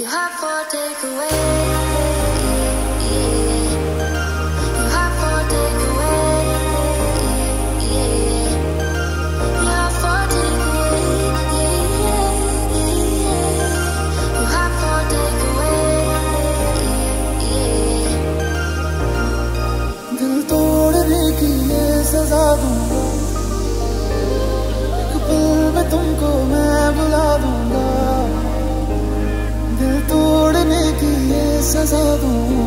You have for takeaway. because of the